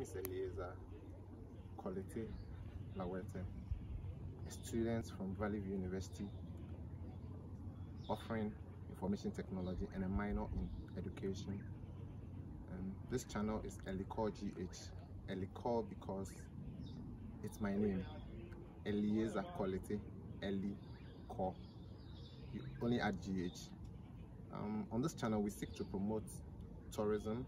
Eliezer Quality Lawete, a student from Valley View University, offering information technology and a minor in education. This channel is Elikor GH. Elikor because it's my name. Eliezer Quality, Elikor. You only add GH. Um, on this channel, we seek to promote tourism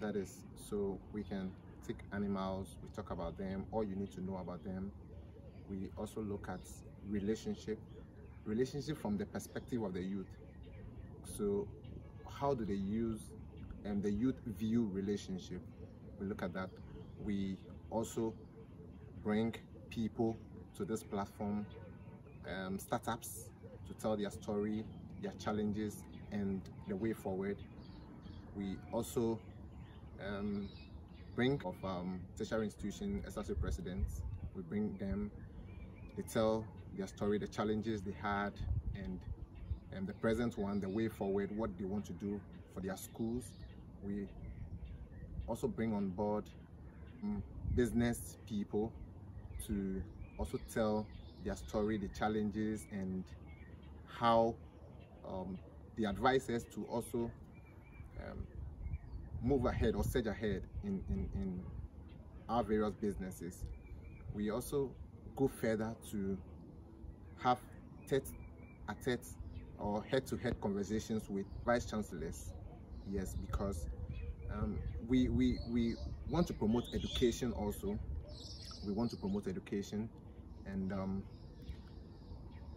that is so we can take animals we talk about them all you need to know about them. We also look at relationship relationship from the perspective of the youth. So how do they use and the youth view relationship? We look at that. We also bring people to this platform um, startups to tell their story their challenges and the way forward. We also um, bring of um, tertiary institution SRC presidents. We bring them, they tell their story, the challenges they had, and, and the present one, the way forward, what they want to do for their schools. We also bring on board um, business people to also tell their story, the challenges, and how um, the advisors to also um, move ahead or surge ahead in, in, in our various businesses. We also go further to have tete-a-tete or head-to-head -head conversations with vice chancellors. Yes, because um, we, we, we want to promote education also. We want to promote education and um,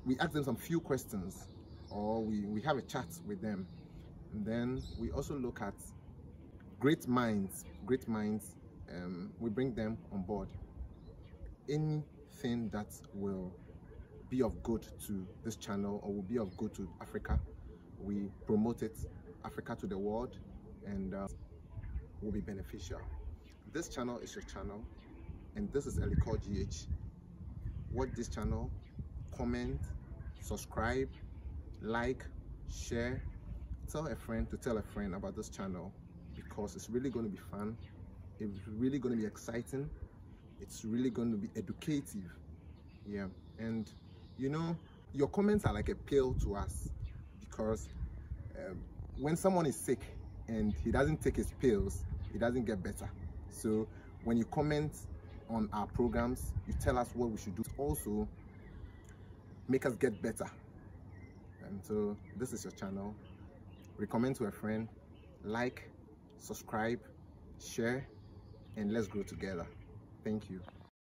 we ask them some few questions or we, we have a chat with them. And then we also look at great minds, great minds, um, we bring them on board. Anything that will be of good to this channel or will be of good to Africa, we promote it, Africa to the world, and uh, will be beneficial. This channel is your channel, and this is Elikor GH. Watch this channel, comment, subscribe, like, share, tell a friend to tell a friend about this channel because it's really going to be fun. It's really going to be exciting. It's really going to be educative. Yeah and you know your comments are like a pill to us because um, when someone is sick and he doesn't take his pills he doesn't get better. So when you comment on our programs you tell us what we should do. Also make us get better. And so this is your channel. Recommend to a friend. Like subscribe, share, and let's grow together. Thank you.